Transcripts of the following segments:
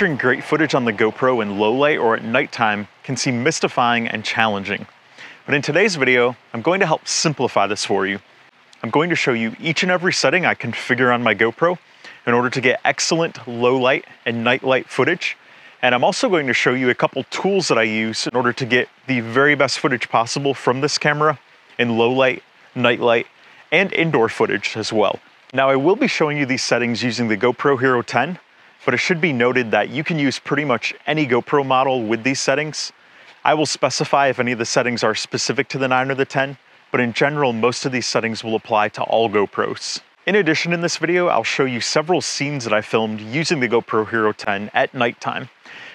Capturing great footage on the GoPro in low light or at nighttime can seem mystifying and challenging. But in today's video, I'm going to help simplify this for you. I'm going to show you each and every setting I configure on my GoPro in order to get excellent low light and night light footage. And I'm also going to show you a couple tools that I use in order to get the very best footage possible from this camera in low light, night light, and indoor footage as well. Now I will be showing you these settings using the GoPro Hero 10, but it should be noted that you can use pretty much any GoPro model with these settings. I will specify if any of the settings are specific to the 9 or the 10, but in general, most of these settings will apply to all GoPros. In addition, in this video, I'll show you several scenes that I filmed using the GoPro Hero 10 at nighttime.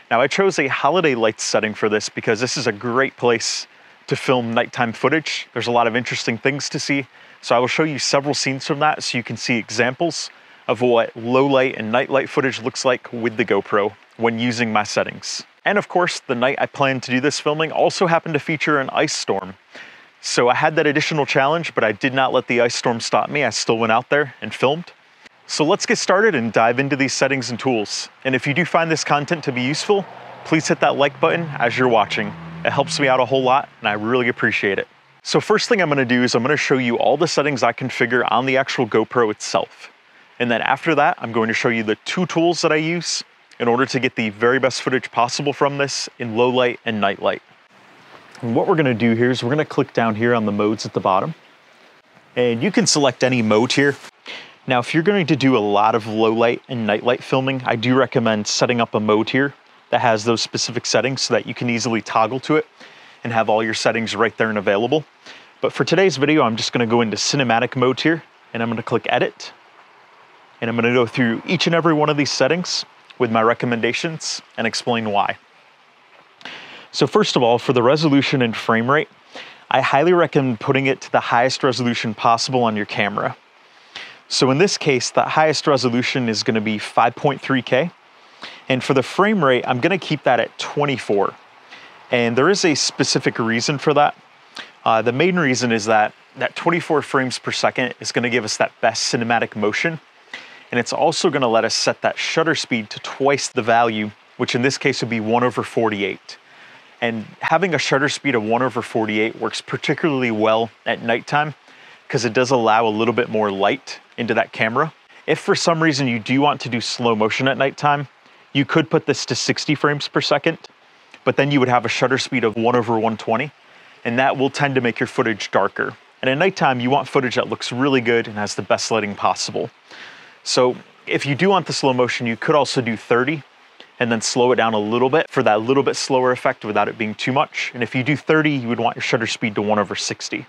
Now I chose a holiday lights setting for this because this is a great place to film nighttime footage. There's a lot of interesting things to see. So I will show you several scenes from that so you can see examples of what low light and night light footage looks like with the GoPro when using my settings. And of course, the night I planned to do this filming also happened to feature an ice storm. So I had that additional challenge, but I did not let the ice storm stop me. I still went out there and filmed. So let's get started and dive into these settings and tools. And if you do find this content to be useful, please hit that like button as you're watching. It helps me out a whole lot and I really appreciate it. So first thing I'm gonna do is I'm gonna show you all the settings I configure on the actual GoPro itself. And then after that, I'm going to show you the two tools that I use in order to get the very best footage possible from this in low light and night light. And what we're gonna do here is we're gonna click down here on the modes at the bottom. And you can select any mode here. Now, if you're going to do a lot of low light and night light filming, I do recommend setting up a mode here that has those specific settings so that you can easily toggle to it and have all your settings right there and available. But for today's video, I'm just gonna go into cinematic mode here and I'm gonna click edit. And I'm gonna go through each and every one of these settings with my recommendations and explain why. So first of all, for the resolution and frame rate, I highly recommend putting it to the highest resolution possible on your camera. So in this case, the highest resolution is gonna be 5.3K. And for the frame rate, I'm gonna keep that at 24. And there is a specific reason for that. Uh, the main reason is that that 24 frames per second is gonna give us that best cinematic motion. And it's also gonna let us set that shutter speed to twice the value, which in this case would be one over 48. And having a shutter speed of 1 over 48 works particularly well at nighttime because it does allow a little bit more light into that camera. If for some reason you do want to do slow motion at nighttime, you could put this to 60 frames per second, but then you would have a shutter speed of 1 over 120, and that will tend to make your footage darker. And at nighttime, you want footage that looks really good and has the best lighting possible. So if you do want the slow motion, you could also do 30 and then slow it down a little bit for that little bit slower effect without it being too much. And if you do 30, you would want your shutter speed to 1 over 60.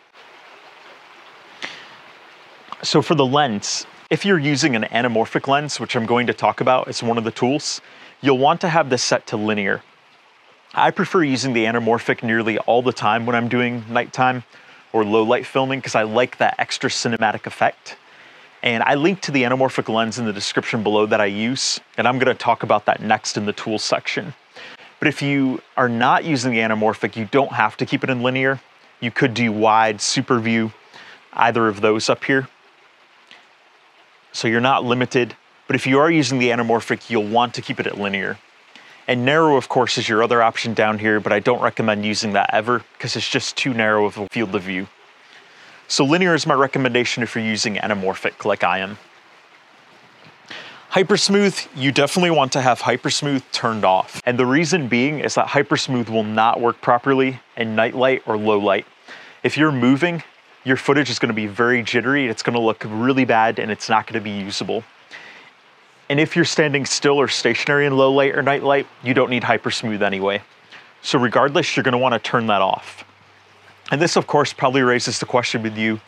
So for the lens, if you're using an anamorphic lens, which I'm going to talk about as one of the tools, you'll want to have this set to linear. I prefer using the anamorphic nearly all the time when I'm doing nighttime or low light filming because I like that extra cinematic effect. And I link to the anamorphic lens in the description below that I use, and I'm gonna talk about that next in the tools section. But if you are not using the anamorphic, you don't have to keep it in linear. You could do wide, super view, either of those up here. So you're not limited, but if you are using the anamorphic, you'll want to keep it at linear. And narrow, of course, is your other option down here, but I don't recommend using that ever because it's just too narrow of a field of view. So linear is my recommendation if you're using anamorphic like I am. Hypersmooth, you definitely want to have Hypersmooth turned off. And the reason being is that Hypersmooth will not work properly in night light or low light. If you're moving, your footage is gonna be very jittery, it's gonna look really bad, and it's not gonna be usable. And if you're standing still or stationary in low light or night light, you don't need Hypersmooth anyway. So regardless, you're gonna wanna turn that off. And this, of course, probably raises the question with you,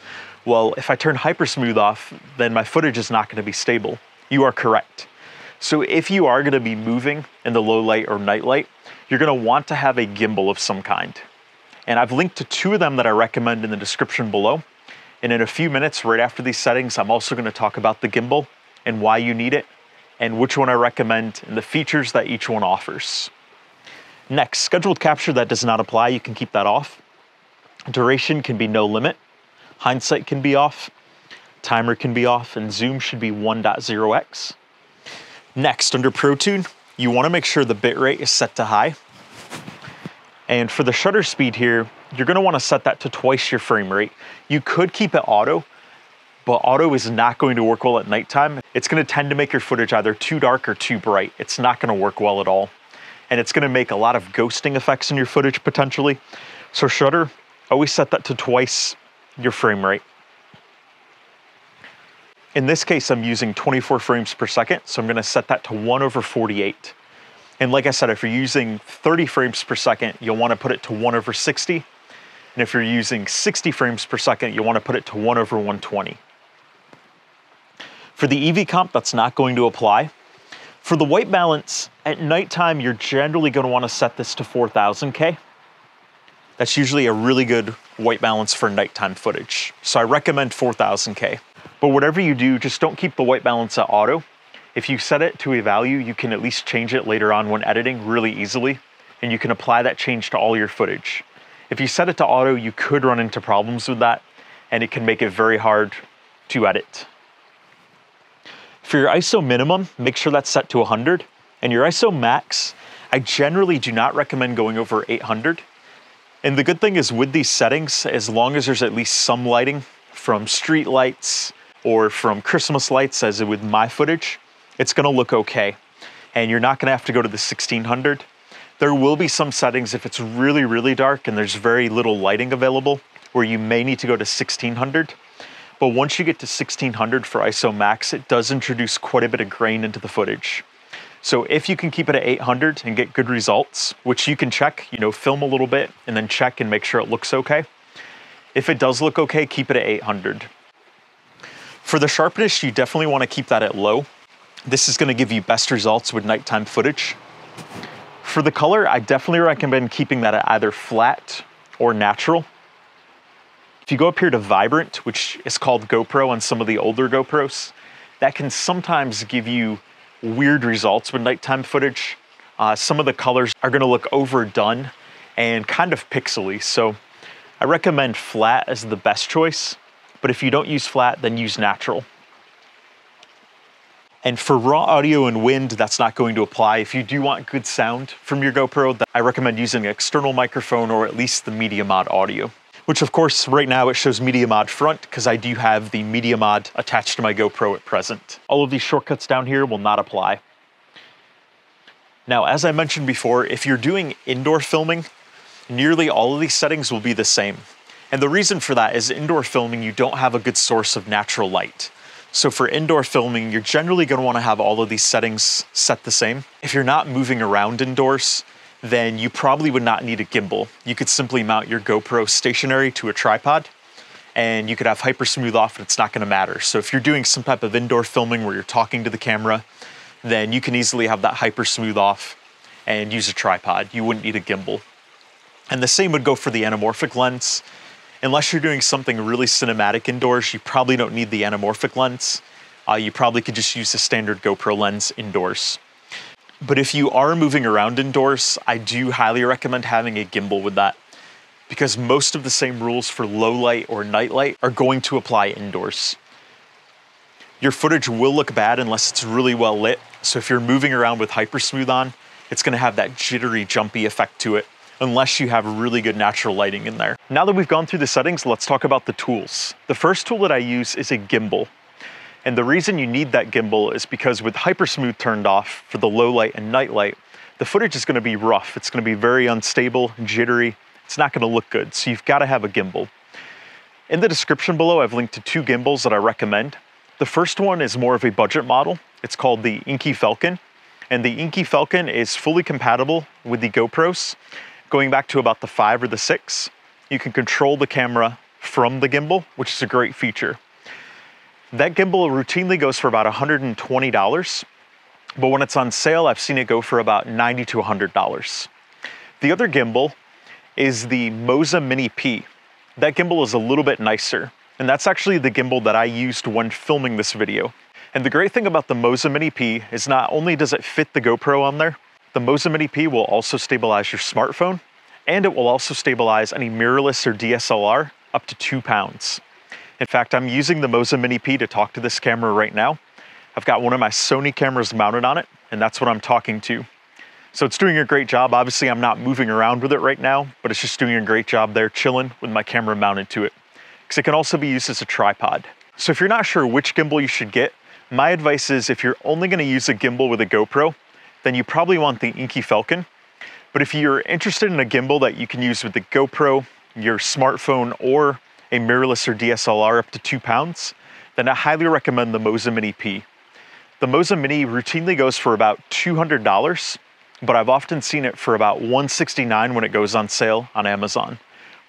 well, if I turn hypersmooth off, then my footage is not gonna be stable. You are correct. So if you are gonna be moving in the low light or night light, you're gonna want to have a gimbal of some kind. And I've linked to two of them that I recommend in the description below. And in a few minutes, right after these settings, I'm also gonna talk about the gimbal and why you need it and which one I recommend and the features that each one offers. Next, scheduled capture that does not apply, you can keep that off. Duration can be no limit. Hindsight can be off. Timer can be off, and zoom should be 1.0x. Next, under ProTune, you wanna make sure the bitrate is set to high. And for the shutter speed here, you're gonna wanna set that to twice your frame rate. You could keep it auto, but auto is not going to work well at nighttime. It's gonna tend to make your footage either too dark or too bright. It's not gonna work well at all. And it's gonna make a lot of ghosting effects in your footage potentially. So shutter, always set that to twice your frame rate. In this case, I'm using 24 frames per second, so I'm gonna set that to one over 48. And like I said, if you're using 30 frames per second, you'll wanna put it to one over 60. And if you're using 60 frames per second, you'll wanna put it to one over 120. For the EV comp, that's not going to apply. For the white balance, at nighttime, you're generally gonna to want to set this to 4000K. That's usually a really good white balance for nighttime footage. So I recommend 4000K. But whatever you do, just don't keep the white balance at auto. If you set it to a value, you can at least change it later on when editing really easily, and you can apply that change to all your footage. If you set it to auto, you could run into problems with that, and it can make it very hard to edit. For your ISO minimum, make sure that's set to 100, and your ISO max, I generally do not recommend going over 800. And the good thing is with these settings, as long as there's at least some lighting from street lights, or from Christmas lights as with my footage, it's gonna look okay. And you're not gonna have to go to the 1600. There will be some settings if it's really, really dark and there's very little lighting available where you may need to go to 1600. But once you get to 1600 for ISO max, it does introduce quite a bit of grain into the footage. So if you can keep it at 800 and get good results, which you can check, you know, film a little bit and then check and make sure it looks okay. If it does look okay, keep it at 800. For the sharpness, you definitely want to keep that at low. This is going to give you best results with nighttime footage. For the color, I definitely recommend keeping that at either flat or natural. If you go up here to vibrant, which is called GoPro on some of the older GoPros, that can sometimes give you weird results with nighttime footage. Uh, some of the colors are gonna look overdone and kind of pixely, so I recommend flat as the best choice. But if you don't use flat, then use natural. And for raw audio and wind, that's not going to apply. If you do want good sound from your GoPro, I recommend using an external microphone or at least the Media Mod audio. Which of course, right now it shows Media Mod front because I do have the Media Mod attached to my GoPro at present. All of these shortcuts down here will not apply. Now, as I mentioned before, if you're doing indoor filming, nearly all of these settings will be the same. And the reason for that is indoor filming, you don't have a good source of natural light. So for indoor filming, you're generally gonna wanna have all of these settings set the same. If you're not moving around indoors, then you probably would not need a gimbal. You could simply mount your GoPro stationary to a tripod and you could have hyper smooth off and it's not gonna matter. So if you're doing some type of indoor filming where you're talking to the camera, then you can easily have that hyper smooth off and use a tripod. You wouldn't need a gimbal. And the same would go for the anamorphic lens unless you're doing something really cinematic indoors, you probably don't need the anamorphic lens. Uh, you probably could just use a standard GoPro lens indoors. But if you are moving around indoors, I do highly recommend having a gimbal with that because most of the same rules for low light or night light are going to apply indoors. Your footage will look bad unless it's really well lit. So if you're moving around with hyper smooth on, it's gonna have that jittery, jumpy effect to it unless you have really good natural lighting in there. Now that we've gone through the settings, let's talk about the tools. The first tool that I use is a gimbal. And the reason you need that gimbal is because with hypersmooth turned off for the low light and night light, the footage is gonna be rough. It's gonna be very unstable, jittery. It's not gonna look good, so you've gotta have a gimbal. In the description below, I've linked to two gimbals that I recommend. The first one is more of a budget model. It's called the Inkee Falcon. And the Inkee Falcon is fully compatible with the GoPros. Going back to about the five or the six, you can control the camera from the gimbal, which is a great feature. That gimbal routinely goes for about $120, but when it's on sale, I've seen it go for about 90 to $100. The other gimbal is the Moza Mini P. That gimbal is a little bit nicer, and that's actually the gimbal that I used when filming this video. And the great thing about the Moza Mini P is not only does it fit the GoPro on there, the Moza Mini P will also stabilize your smartphone, and it will also stabilize any mirrorless or DSLR up to two pounds. In fact, I'm using the Moza Mini P to talk to this camera right now. I've got one of my Sony cameras mounted on it, and that's what I'm talking to. So it's doing a great job. Obviously, I'm not moving around with it right now, but it's just doing a great job there chilling with my camera mounted to it. Because it can also be used as a tripod. So if you're not sure which gimbal you should get, my advice is if you're only gonna use a gimbal with a GoPro, then you probably want the Inkee Falcon. But if you're interested in a gimbal that you can use with the GoPro, your smartphone, or a mirrorless or DSLR up to two pounds, then I highly recommend the Moza Mini P. The Moza Mini routinely goes for about $200, but I've often seen it for about 169 when it goes on sale on Amazon.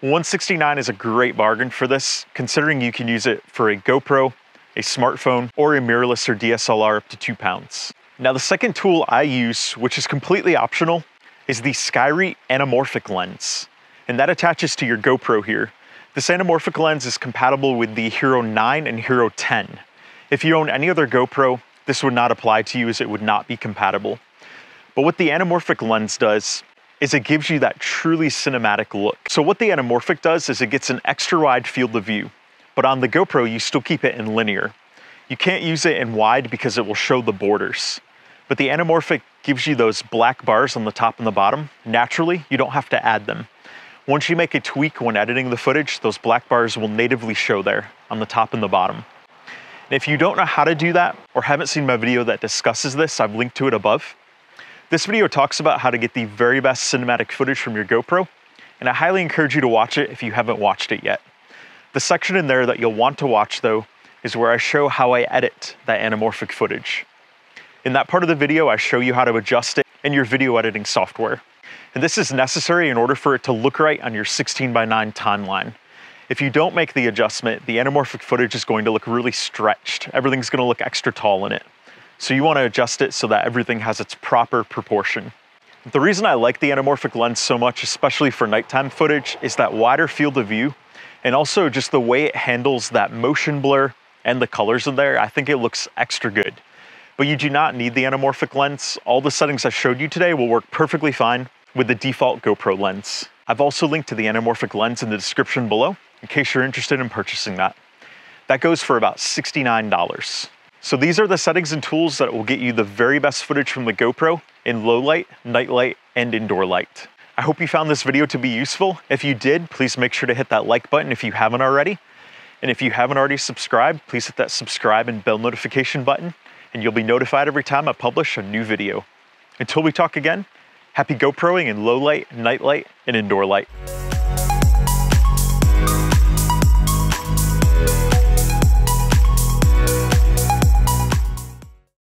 169 is a great bargain for this, considering you can use it for a GoPro, a smartphone, or a mirrorless or DSLR up to two pounds. Now the second tool I use, which is completely optional, is the Skyreat anamorphic lens. And that attaches to your GoPro here. This anamorphic lens is compatible with the Hero 9 and Hero 10. If you own any other GoPro, this would not apply to you as it would not be compatible. But what the anamorphic lens does is it gives you that truly cinematic look. So what the anamorphic does is it gets an extra wide field of view, but on the GoPro, you still keep it in linear. You can't use it in wide because it will show the borders. But the anamorphic gives you those black bars on the top and the bottom. Naturally, you don't have to add them. Once you make a tweak when editing the footage, those black bars will natively show there on the top and the bottom. And if you don't know how to do that or haven't seen my video that discusses this, I've linked to it above. This video talks about how to get the very best cinematic footage from your GoPro, and I highly encourage you to watch it if you haven't watched it yet. The section in there that you'll want to watch though is where I show how I edit that anamorphic footage. In that part of the video, I show you how to adjust it in your video editing software. And this is necessary in order for it to look right on your 16 by 9 timeline. If you don't make the adjustment, the anamorphic footage is going to look really stretched. Everything's gonna look extra tall in it. So you wanna adjust it so that everything has its proper proportion. The reason I like the anamorphic lens so much, especially for nighttime footage, is that wider field of view and also just the way it handles that motion blur and the colors in there, I think it looks extra good. But you do not need the anamorphic lens. All the settings I showed you today will work perfectly fine with the default GoPro lens. I've also linked to the anamorphic lens in the description below in case you're interested in purchasing that. That goes for about $69. So these are the settings and tools that will get you the very best footage from the GoPro in low light, night light, and indoor light. I hope you found this video to be useful. If you did, please make sure to hit that like button if you haven't already. And if you haven't already subscribed, please hit that subscribe and bell notification button, and you'll be notified every time I publish a new video. Until we talk again, happy GoProing in low light, night light, and indoor light.